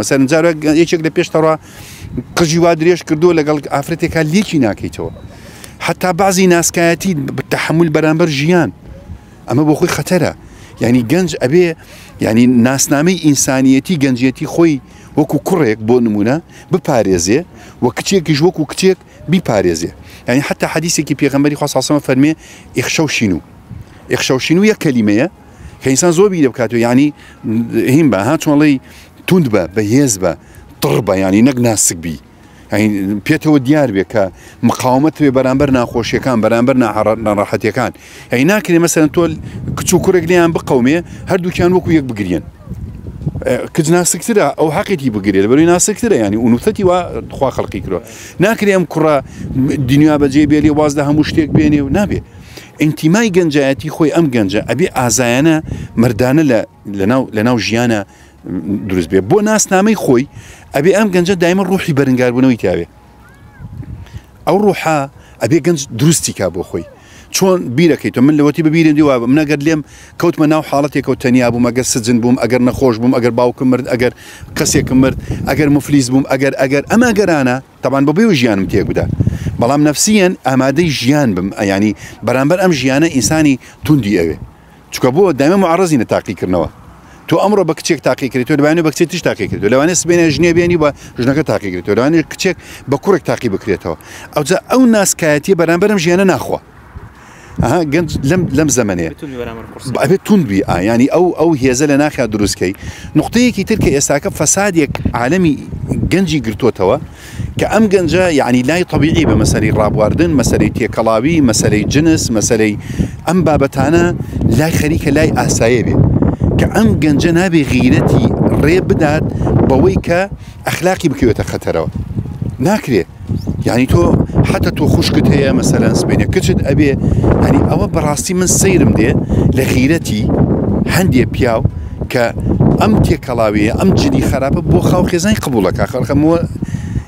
مەسەر جارە یەکێک لە پێشتەڕە قژی وا درێژ کردووە لەگەڵ ئافرەتێکا لێکی ناکەیتەوە حتا بازی ناسکایەتی تحمل بەرامبەر ژیان ئەمە بۆ خۆی خەتەرە ینی گەنج ئەبێ ینی ناسنامەی ئینسانیەتی گەنجەتی خۆی وەکو کوڕێک بۆ نمونە بپارێزێ وە کچێکیش وەکو کچێک بیپارێزێ ینی حتا حەدیسێکی پێغمبەری خۆساسەمە فەرمێ ئیخشەوشین و ئیخشەوشین و یە کەلیمەیە کە ئینسان زۆبی لە بکاتەوە ینی هیم بە ها چۆڵی توند بە بەهێز بە تڕ بەیانی نەک ناسکبی پێتەوە دیار بێ کە مقاومەت توێ بەرامبەر ناخۆشیەکان بەرامبەر ناڕاحەتەکان ئەی ناکرێ مەسەرن تۆ کچ و کوڕێکنیان بقەومێ هەردووکیان وەکو یەک بگرین. کچ ناسکترە ئەو حقیتی بگرێت بەروی ناسکترە ینی ونوتەتی وا خوا خەڵکی کرۆ ناکرێ ئەم کوڕە دنیا بەجێ بێلی وازدا هەموو شتێک بێنێ و نابێت. ئینتیمای گەنجایەتی خۆی ئەم گەنجە ئەبێ ئازایەنە مردانە لە ناو ژیانە دروست بێ بۆ ناسنامەی خۆی ئەبێ ئەم گەنجە دایمە ڕوحی بەرنگاربوونەوەی تیاوێ ئەو ڕوحا ئەبێ گەنج دروستی کا بۆ خۆی چۆن بیرەکەیت من لەوەتی ببیرن دیوا منەگەر لێم کەوتمە ناو حاڵەتێکەوە تەنیا بووم ئەگەر سجن بووم ئەگەر نەخۆش بووم ئەگەر باوکم مرد ئەگەر کەسێکم مرد ئەگەر مفلیس بووم ئەگەر ئەگەر ئەمە گەرانە تاوان بەبێ و ژیانم تێگودا بەڵام نفسیەن ئامادەی ژیان بم ئەیانی بەرامبەر ئەم ژیانە ئینسانی توندی ئەوێ چکە بۆ دامە عڕزی نە تاقیکردنەوە تۆ ئەمڕۆ بە کچێک تاقیکرێتەوە لەوانێ بە کچێک تیش تاقیکرێت لەوانێت سبێنە ژنیە بێنی بە ژنەکە تاقیکرێتەوە لەوانێت کچێک بە کوڕێک تاقی بکرێتەوە ئەوجا ئەو ناسکایەتی بەرامبەرم ژیانە ناخوا گەنج لەم زەمنێ ئەبێت تونبی ئایانی ئەو ئەو هێزە لە ناخیا دروستکەی نقطەیەکی ترکە ئێستاکە فەسادێک عالەمی گەنجی گرتوتەوە کە ئەم گەنجە یعنی لای طبیعی بە مەسەری ڕابواردن مەسەری تێکەڵاوی مەسەری جنس مەسەری ئەم بابەتانە لای خەریکە لای ئاسایە بێت کە ئەم گەنجە نابێ غیرەتی ڕێ بدات بەوەی کە ئەخلاقی بکوێتە خەتەرەوە ناکرێت یعنی تۆ حتە تۆ خوشکت هەیە مەسەلەن سبێنێ کچت ئەبێ هەنی ئەوە بەڕاستی من سیرم دێ لە غیرەتی هەندێک پیاو کە ئەم تێکەڵاویە ئەم جدی خراپە بۆ خاو خێزانانی قبولەکە خەرخەمەوە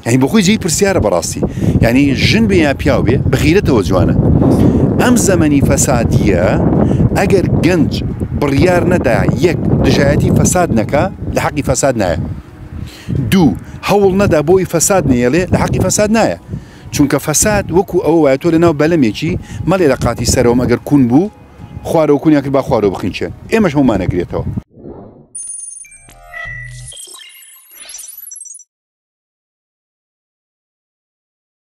ینی بخۆی جێی پرسیارە بەڕاستی ینی ژن بێ یا پیاو بێ بەغیرەتەوە جوانە ئەم زەمەنی فەسادیە ئەگەر گەنج بريار ندا يك دجاتي فەساد نەکە لە حەقی فەساد نایە دوو هەوڵ نەدا بۆی فەساد نێڵێ فساد حەقی فەساد نایە چونکە فەساد وەکو ئەو وایە تۆ لەناو بەلەمێکی مەڵێ لە كون سەرەوە خوارو کون بوو خوارەوە کونییا کرد با خوارەوە بخینچێن ئێمەش